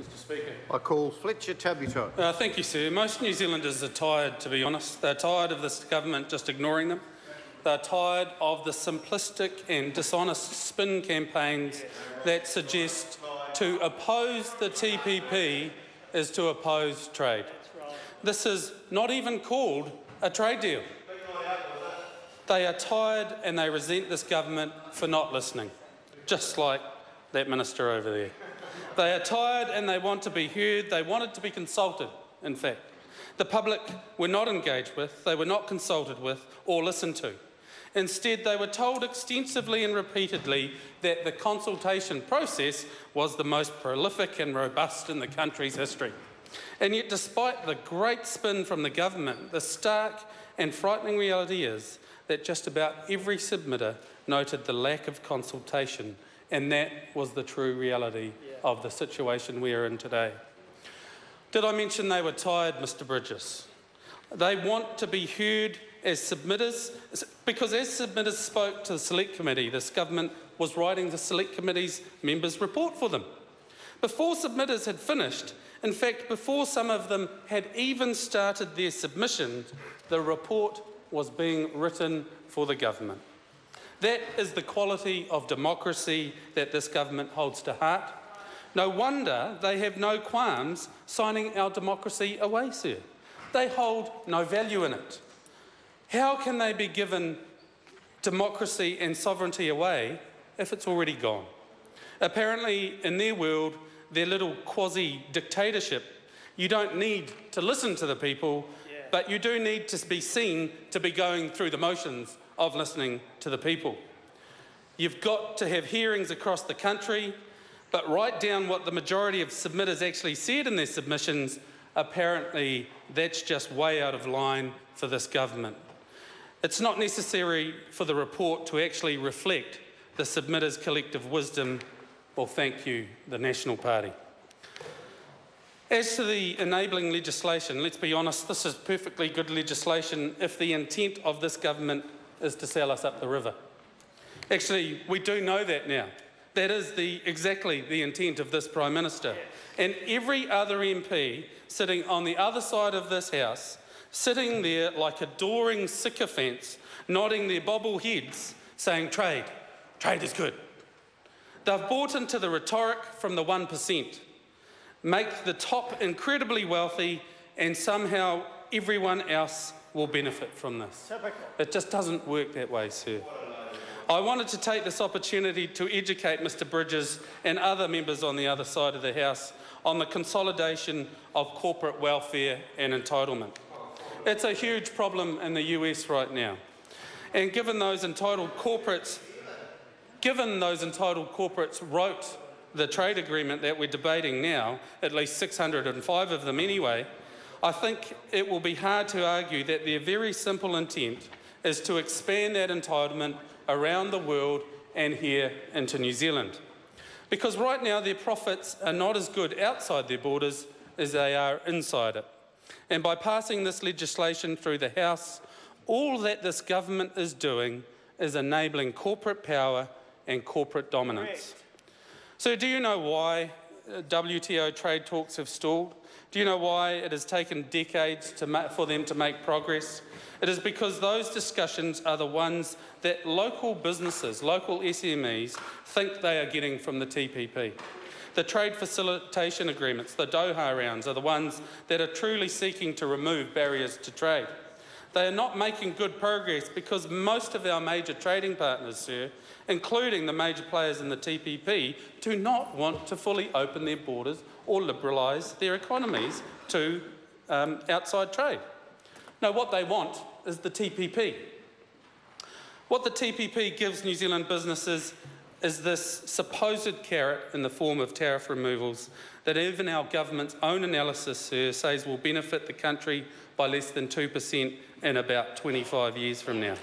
Mr Speaker. I call Fletcher Tabuteau. Uh, thank you, sir. Most New Zealanders are tired, to be honest. They're tired of this government just ignoring them. They're tired of the simplistic and dishonest spin campaigns that suggest to oppose the TPP is to oppose trade. This is not even called a trade deal. They are tired and they resent this government for not listening, just like that minister over there. They are tired and they want to be heard. They wanted to be consulted, in fact. The public were not engaged with, they were not consulted with or listened to. Instead, they were told extensively and repeatedly that the consultation process was the most prolific and robust in the country's history. And yet, despite the great spin from the government, the stark and frightening reality is that just about every submitter noted the lack of consultation, and that was the true reality. Of the situation we are in today. Did I mention they were tired, Mr Bridges? They want to be heard as submitters, because as submitters spoke to the Select Committee, this government was writing the Select Committee's members' report for them. Before submitters had finished, in fact, before some of them had even started their submissions, the report was being written for the government. That is the quality of democracy that this government holds to heart. No wonder they have no qualms signing our democracy away, sir. They hold no value in it. How can they be given democracy and sovereignty away if it's already gone? Apparently, in their world, their little quasi dictatorship, you don't need to listen to the people, yeah. but you do need to be seen to be going through the motions of listening to the people. You've got to have hearings across the country, but write down what the majority of submitters actually said in their submissions. Apparently, that's just way out of line for this government. It's not necessary for the report to actually reflect the submitters' collective wisdom well, thank you, the National Party. As to the enabling legislation, let's be honest, this is perfectly good legislation if the intent of this government is to sail us up the river. Actually, we do know that now. That is the, exactly the intent of this Prime Minister. And every other MP sitting on the other side of this House, sitting there like adoring sycophants, nodding their bobble heads, saying, trade, trade is good, They've bought into the rhetoric from the 1%, make the top incredibly wealthy, and somehow everyone else will benefit from this. It just doesn't work that way, sir. I wanted to take this opportunity to educate Mr Bridges and other members on the other side of the House on the consolidation of corporate welfare and entitlement. It's a huge problem in the US right now. And given those entitled corporates Given those entitled corporates wrote the trade agreement that we're debating now, at least 605 of them anyway, I think it will be hard to argue that their very simple intent is to expand that entitlement around the world and here into New Zealand. Because right now their profits are not as good outside their borders as they are inside it. And by passing this legislation through the House, all that this government is doing is enabling corporate power and corporate dominance. So do you know why WTO trade talks have stalled? Do you know why it has taken decades for them to make progress? It is because those discussions are the ones that local businesses, local SMEs, think they are getting from the TPP. The trade facilitation agreements, the Doha rounds, are the ones that are truly seeking to remove barriers to trade. They are not making good progress because most of our major trading partners, sir, including the major players in the TPP, do not want to fully open their borders or liberalise their economies to um, outside trade. No, what they want is the TPP. What the TPP gives New Zealand businesses is this supposed carrot in the form of tariff removals that even our government's own analysis says will benefit the country by less than 2% in about 25 years from now.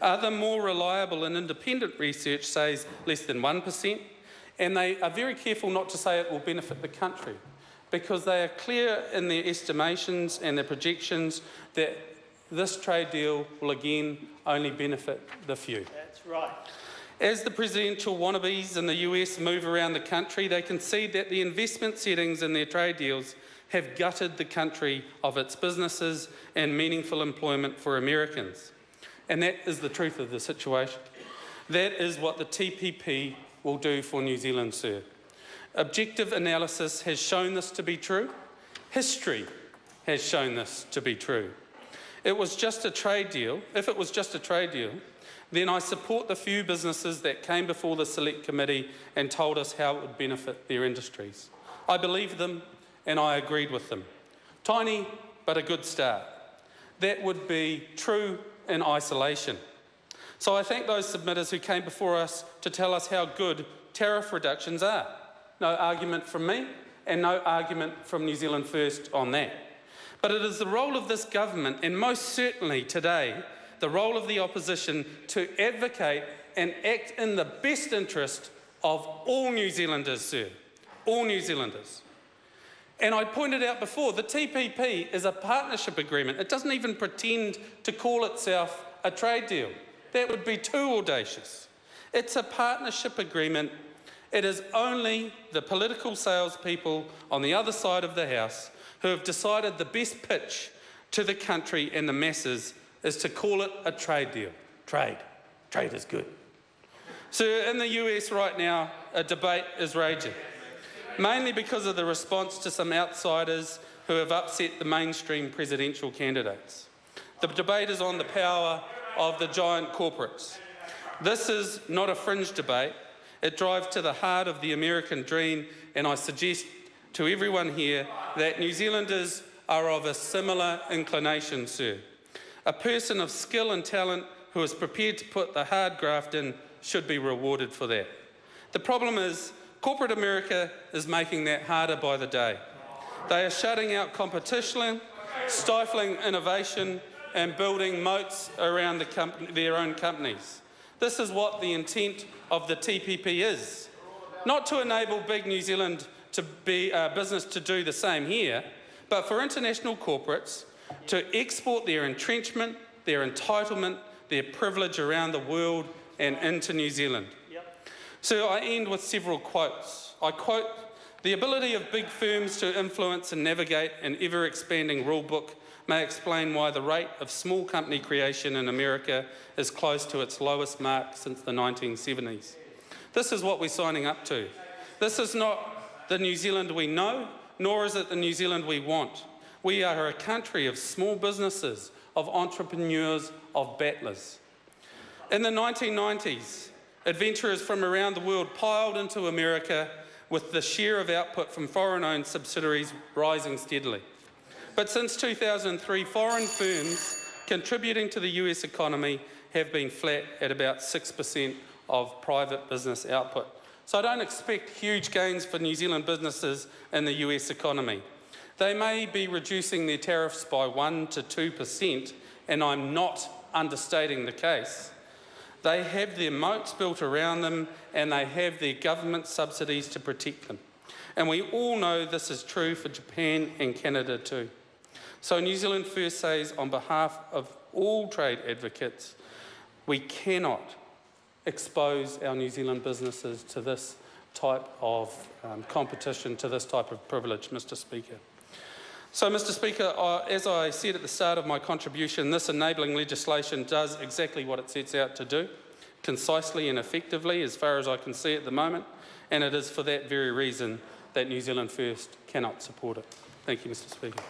Other more reliable and independent research says less than 1%, and they are very careful not to say it will benefit the country because they are clear in their estimations and their projections that this trade deal will again only benefit the few. That's right. As the presidential wannabes in the US move around the country, they concede that the investment settings in their trade deals have gutted the country of its businesses and meaningful employment for Americans. And that is the truth of the situation. That is what the TPP will do for New Zealand, sir. Objective analysis has shown this to be true. History has shown this to be true. It was just a trade deal. If it was just a trade deal, then I support the few businesses that came before the Select Committee and told us how it would benefit their industries. I believe them and I agreed with them. Tiny, but a good start. That would be true in isolation. So I thank those submitters who came before us to tell us how good tariff reductions are. No argument from me and no argument from New Zealand First on that. But it is the role of this government, and most certainly today, the role of the opposition to advocate and act in the best interest of all New Zealanders, sir. All New Zealanders. And I pointed out before, the TPP is a partnership agreement. It doesn't even pretend to call itself a trade deal. That would be too audacious. It's a partnership agreement. It is only the political salespeople on the other side of the House who have decided the best pitch to the country and the masses is to call it a trade deal. Trade. Trade is good. So in the US right now, a debate is raging mainly because of the response to some outsiders who have upset the mainstream presidential candidates. The debate is on the power of the giant corporates. This is not a fringe debate. It drives to the heart of the American dream, and I suggest to everyone here that New Zealanders are of a similar inclination, sir. A person of skill and talent who is prepared to put the hard graft in should be rewarded for that. The problem is Corporate America is making that harder by the day. They are shutting out competition, stifling innovation, and building moats around the their own companies. This is what the intent of the TPP is. Not to enable big New Zealand to be uh, business to do the same here, but for international corporates to export their entrenchment, their entitlement, their privilege around the world and into New Zealand. So I end with several quotes. I quote, the ability of big firms to influence and navigate an ever-expanding rule book may explain why the rate of small company creation in America is close to its lowest mark since the 1970s. This is what we're signing up to. This is not the New Zealand we know, nor is it the New Zealand we want. We are a country of small businesses, of entrepreneurs, of battlers. In the 1990s, Adventurers from around the world piled into America with the share of output from foreign-owned subsidiaries rising steadily. But since 2003, foreign firms contributing to the US economy have been flat at about 6% of private business output. So I don't expect huge gains for New Zealand businesses in the US economy. They may be reducing their tariffs by 1 to 2%, and I'm not understating the case. They have their moats built around them and they have their government subsidies to protect them. And we all know this is true for Japan and Canada too. So New Zealand First says on behalf of all trade advocates, we cannot expose our New Zealand businesses to this type of um, competition, to this type of privilege, Mr Speaker. So, Mr Speaker, uh, as I said at the start of my contribution, this enabling legislation does exactly what it sets out to do, concisely and effectively, as far as I can see at the moment, and it is for that very reason that New Zealand First cannot support it. Thank you, Mr Speaker.